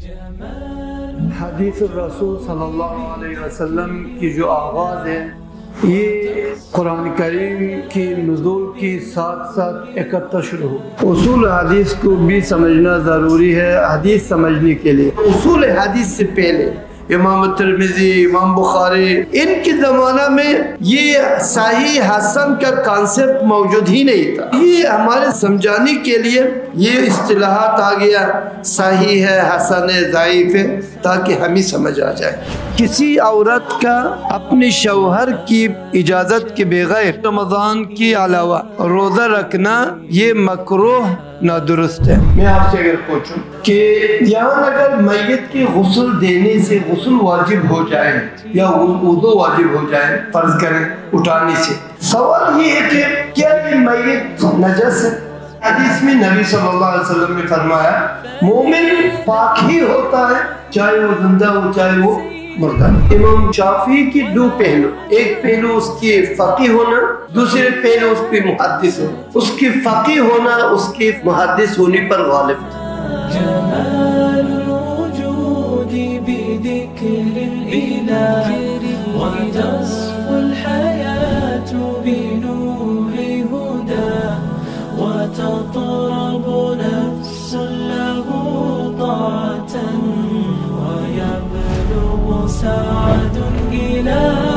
حدیث الرسول صلی اللہ علیہ وسلم کی جو آغاز ہے، یہ قرآن کریم کی نزول کی ساتھ ساتھ اکتر شروع ہو۔ اصول حدیث کو بھی سمجھنا ضروری ہے، حدیث سمجھنے کے لیے۔ اصول حدیث سے پہلے امام ترمیزی امام بخاری، ان کے زمانہ میں یہ صحیح حسن کا کانسیپٹ موجود ہی نہیں تھا۔ یہ ہمارے سمجھانے کے لیے یہ اصطلاحات آ گیا۔ صحیح ہے، حسن ہے، ضعیف ہے، تاکہ ہمیں سمجھ آ جائے کسی عورت کا اپنی شوہر کی اجازت کے بغیر رمضان کے علاوہ روزہ رکھنا یہ مکروہ نادرست ہے۔ میں آپ سے اگر پوچھوں کہ یہاں اگر میت کی غسل دینے سے غسل غسل واجب ہو جائے یا وضو واجب ہو جائے، فرض کریں اٹھانے سے۔ سوال یہ ہے کہ کیا یہ میت نجس ہے؟ حدیث میں نبی صلی اللہ علیہ وسلم نے فرمایا، مومن پاک ہی ہوتا ہے، چاہے وہ زندہ ہو، چاہے وہ مردہ۔ امام شافی کی دو پہلو، ایک پہلو اس کی فقی ہونا، دوسرے پہلو اس کی محدث ہونا۔ اس کی فقی ہونا، اس کی محدث ہونے پر غالب۔ تھا بنا وتصفو الحياة بنور هدى وتطرب نفس له طاعة ويبلغ سعد إلى